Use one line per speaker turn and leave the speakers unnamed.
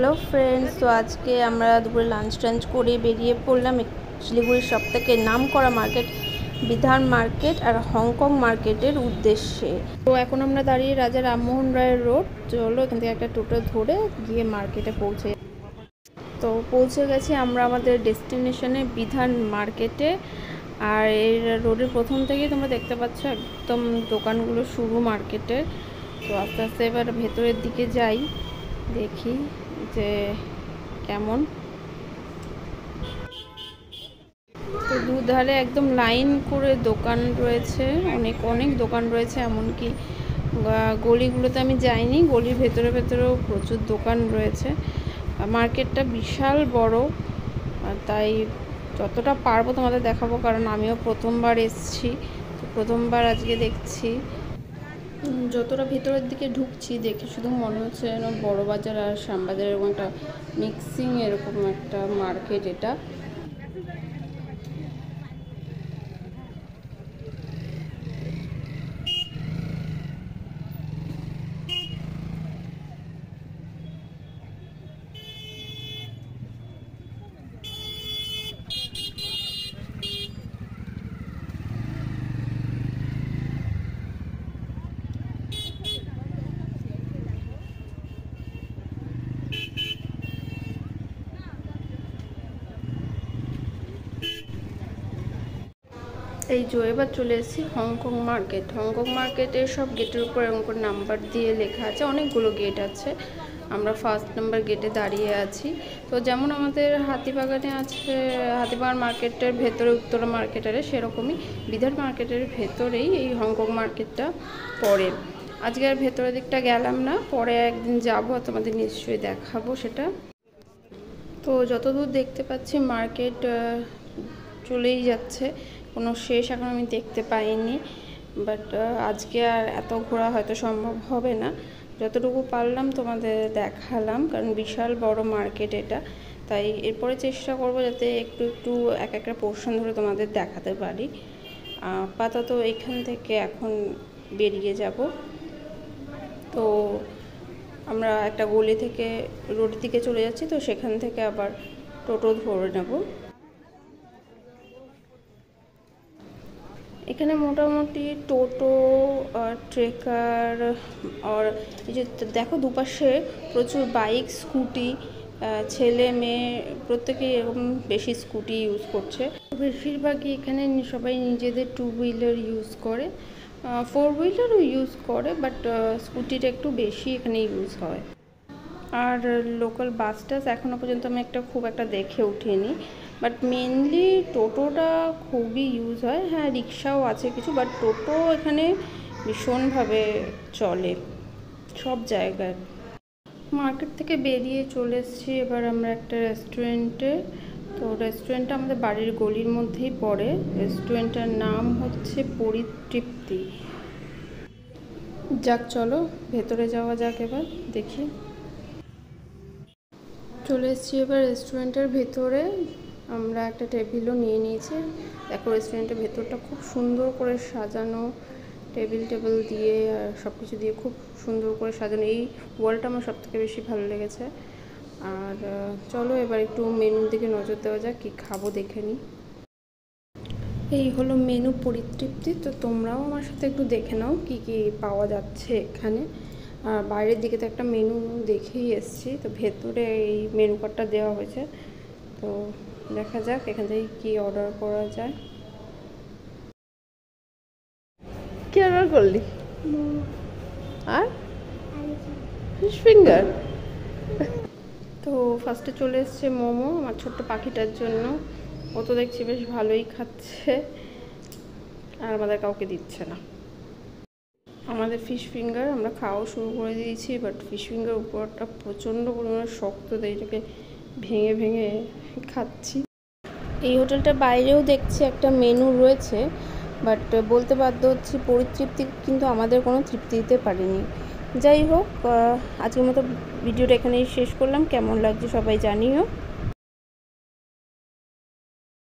Hello friends তো আজকে আমরা দুপুরে লাঞ্চ টাঞ্চ করে বেরিয়ে পড়লাম শিলিগুড়ির সব থেকে নাম করা মার্কেট বিধান মার্কেট আর হংকং মার্কেটের উদ্দেশ্যে। তো এখন আমরা দাঁড়িয়ে রাজা রামমোহন রায়ের রোড চলো এখান থেকে একটা টোটো ধরে গিয়ে মার্কেটে পৌঁছে তো পৌঁছে গেছি আমরা আমাদের ডেস্টিনেশনে বিধান মার্কেটে আর এই রোডের প্রথম থেকেই তোমরা দেখতে পাচ্ছ একদম দোকানগুলো শুরু মার্কেটের তো আস্তে আস্তে এবার ভেতরের দিকে যাই, দেখি। যে কেমন। তো দুধারে একদম লাইন করে দোকান রয়েছে, অনেক অনেক দোকান রয়েছে, এমনকি গলিগুলোতে আমি যাইনি, গলির ভেতরে, ভেতরেও প্রচুর দোকান রয়েছে। মার্কেটটা বিশাল বড় তাই যতটা পারব তোমাদের দেখাবো, কারণ আমিও প্রথমবার এসছি প্রথমবার আজকে দেখছি। যতটা ভেতরের দিকে ঢুকছি দেখে শুধু মনে হচ্ছে যেন বড় বাজার আর শ্যামবাজার এরকম একটা মিক্সিং এরকম একটা মার্কেট এটা। এই যে এবার চলে এসেছি হংকং মার্কেট হংকং মার্কেটে সব গেটের উপর এরকম নাম্বার দিয়ে লেখা আছে। অনেকগুলো গেট আছে। আমরা ফার্স্ট নাম্বার গেটে দাঁড়িয়ে আছি। তো যেমন আমাদের হাতিবাগানে আছে, হাতিবাগান মার্কেটের ভেতরে, উত্তরা মার্কেটারে সেরকমই বিধার মার্কেটের ভেতরেই এই হংকং মার্কেটটা পড়ে। আজকে আর ভেতরের দিকটা গেলাম না, পরে একদিন যাব, তোমাদের নিশ্চয়ই দেখাবো সেটা। তো যতদূর দেখতে পাচ্ছি মার্কেট চলেই যাচ্ছে। কোনো শেষ এখন আমি দেখতে পাইনি বাট আজকে আর এত ঘোরা হয়তো সম্ভব হবে না। যতটুকু পারলাম তোমাদের দেখালাম, কারণ বিশাল বড় মার্কেট এটা। তাই এরপরে চেষ্টা করব যাতে একটু একটু এক একটা পোর্শন ধরে তোমাদের দেখাতে পারি। আপাতত এখান থেকে এখন বেরিয়ে যাব। তো আমরা একটা গলি থেকে, রোডের দিকে চলে যাচ্ছি, তো সেখান থেকে আবার টোটো ধরে নেব। এখানে মোটামুটি টোটো ট্রেকার, আর এই যে দেখো দুপাশে প্রচুর বাইক, স্কুটি ছেলে, মেয়ে, প্রত্যেকেই এরকম বেশি স্কুটি ইউজ করছে। বেশিরভাগই এখানে সবাই নিজেদের টু হুইলার ইউজ করে ফোর হুইলারও ইউজ করে, বাট স্কুটিটা একটু বেশি এখানে ইউজ হয়। আর লোকাল বাস টাস এখনও পর্যন্ত আমি একটা খুব একটা দেখে উঠিনি। বাট মেনলি টোটোটা খুবই ইউজ হয়। হ্যাঁ রিক্সাও আছে কিছু বাট টোটো এখানে ভীষণভাবে চলে সব জায়গায়। মার্কেট থেকে বেরিয়ে চলে এসেছি। এবার আমরা একটা রেস্টুরেন্টে তো রেস্টুরেন্টটা আমাদের বাড়ির গলির মধ্যেই পড়ে। রেস্টুরেন্টটার নাম হচ্ছে পরিতৃপ্তি। যাক, চলো ভেতরে যাওয়া যাক এবার, দেখি। চলে এসেছি এবার রেস্টুরেন্টের ভেতরে। আমরা একটা টেবিলও নিয়ে নিয়েছি। দেখো রেস্টুরেন্টের ভেতরটা খুব সুন্দর করে সাজানো। টেবিল টেবিল দিয়ে আর সব কিছু দিয়ে খুব সুন্দর করে সাজানো। এই ওয়ালটা আমার সবথেকে বেশি ভালো লেগেছে। আর চলো এবার একটু মেনুর দিকে নজর দেওয়া যাক, কী খাব দেখে নিই। এই হলো মেনু পরিতৃপ্তি। তো তোমরাও আমার সাথে একটু দেখে নাও, কি কি পাওয়া যাচ্ছে এখানে। আর বাইরের দিকে তো একটা মেনু দেখেই এসছি তো ভেতরে এই মেনু কার্ডটা দেওয়া হয়েছে। তো দেখা যাক এখান থেকে কী অর্ডার করা যায়। কি অর্ডার করলি? আর? ফিশ ফিঙ্গার তো ফার্স্টে চলে এসছে মোমো আমার ছোট্ট পাখিটার জন্য। ও তো দেখছি বেশ ভালোই খাচ্ছে আর আমাদের কাউকে দিচ্ছে না। আমাদের ফিশ ফিঙ্গার আমরা খাওয়া শুরু করে দিয়েছি বাট ফিশ ফিঙ্গার উপরটা প্রচণ্ড পরিমাণে শক্ত তাই এটাকে ভেঙে ভেঙে খাচ্ছি। এই হোটেলটা বাইরেও দেখছি একটা মেনু রয়েছে বাট বলতে বাধ্য হচ্ছি পরিতৃপ্তি কিন্তু আমাদের কোনো তৃপ্তি দিতে পারেনি। যাই হোক আজকের মতো ভিডিওটা এখানেই শেষ করলাম। কেমন লাগছে সবাই জানিও।